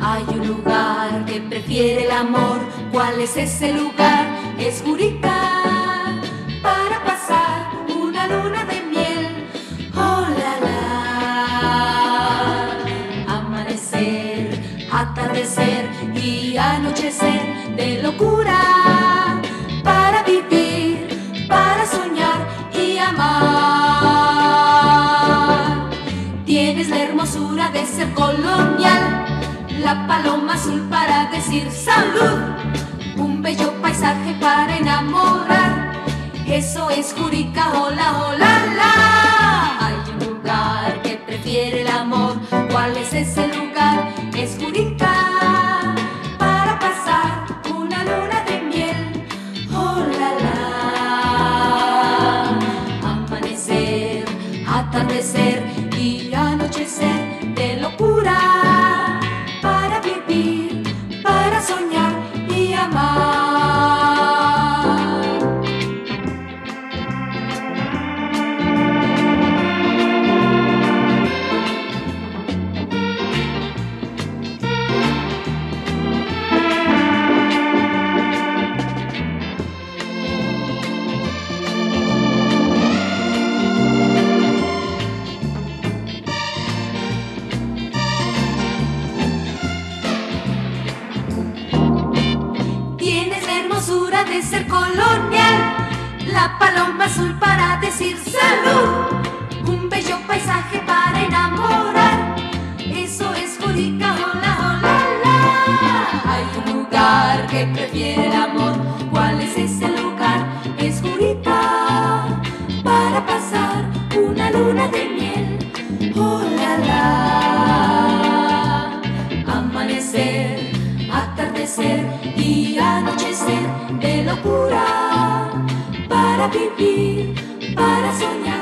Hay un lugar que prefiere el amor. ¿Cuál es ese lugar? Es Jurica para pasar una luna de miel. Oh la. Amanecer, atardecer y anochecer de locura hermosura de ser colonial la paloma azul para decir salud, un bello paisaje para enamorar. Eso es Jurica, hola, hola, la. Hay un lugar que prefiere el amor. ¿Cuál es ese lugar? Es Jurica para pasar una luna de miel. Hola, la. Amanecer, atardecer y anochecer de locura hermosura de ser colonial, la paloma azul para decir salud, un bello paisaje para enamorar. Eso es Jurica, hola, hola, la. Hay un lugar que prefiere amor. ¿Cuál es ese lugar? Es Jurica para pasar una luna de miel. Hola, la. Amanecer, atardecer y para vivir, para soñar.